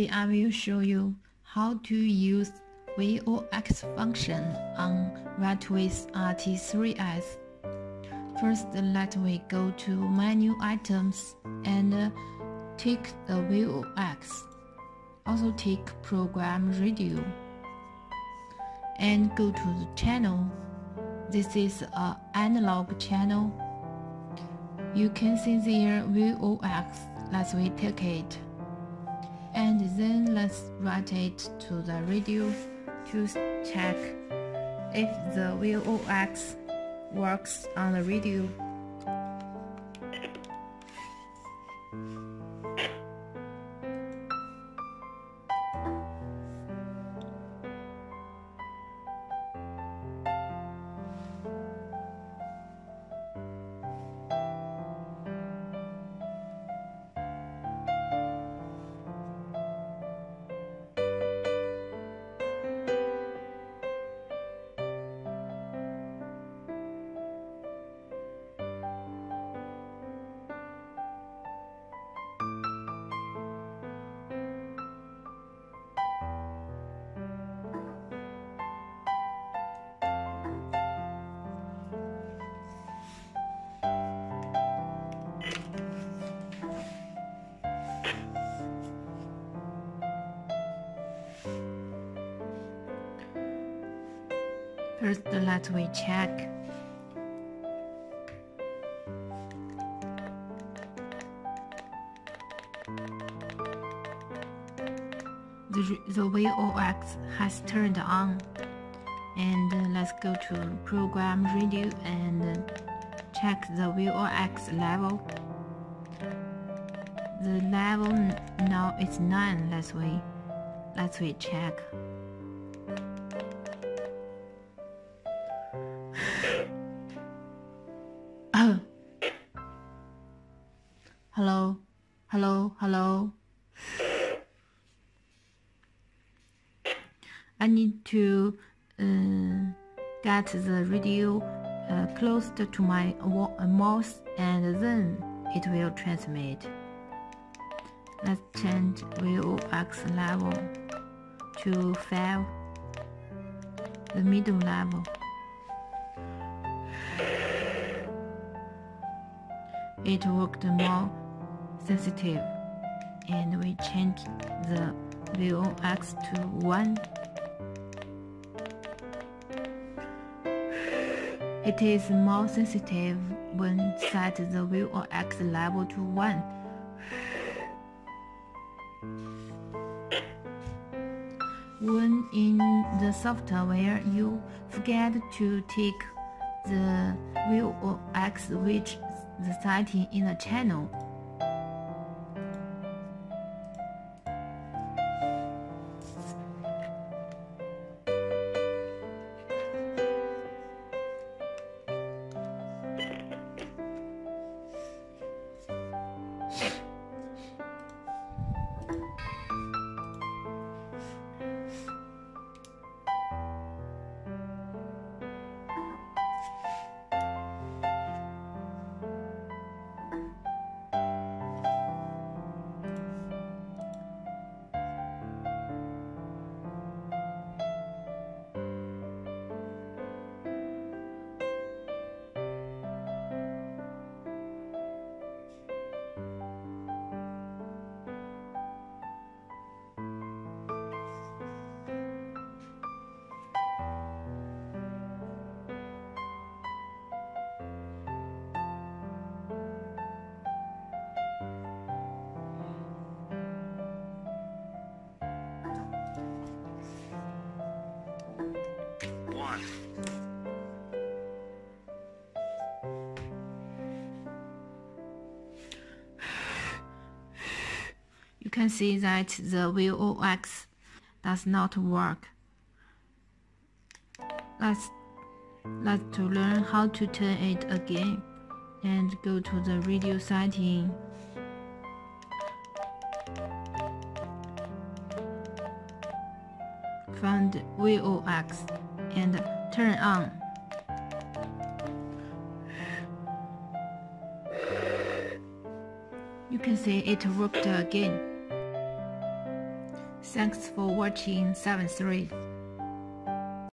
I will show you how to use VOX function on Retevis RT3S. First, let we go to menu items and uh, take the VOX. Also take program radio and go to the channel. This is an analog channel. You can see there VOX. Let's we take it and then let's write it to the radio to check if the VOX works on the radio. First, let we check. The, the VOX has turned on. And uh, let's go to program radio and uh, check the VOX level. The level now is 9. Let's we let's we check. Hello, hello, hello. I need to uh, get the radio uh, close to my mouth and then it will transmit. Let's change VOX level to 5, the middle level. It worked more sensitive and we change the VOX to 1. It is more sensitive when set the VOX level to 1. When in the software you forget to take the VOX which the setting in the channel. One. You can see that the VOX does not work. Let's let's to learn how to turn it again and go to the radio setting. Find VOX and turn on. You can see it worked again. Thanks for watching 7th grade.